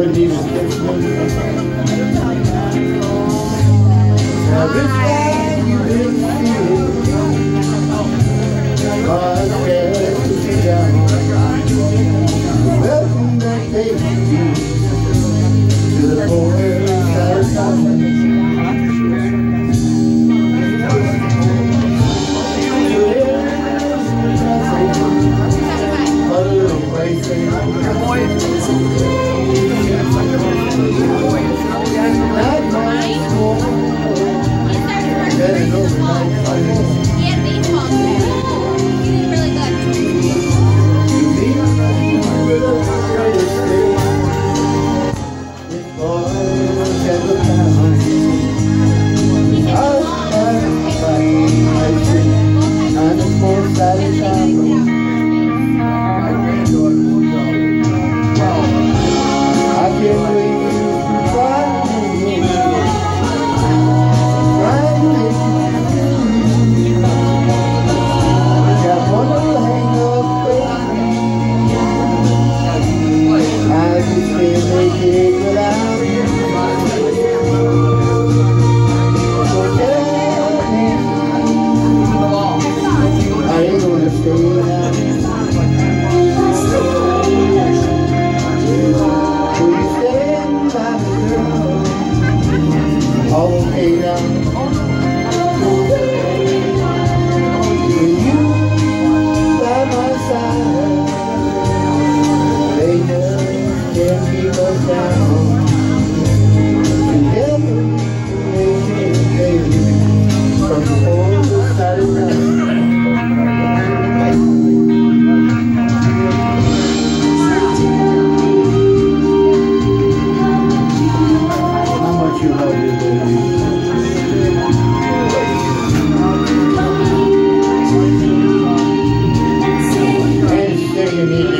Good. Now this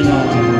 United.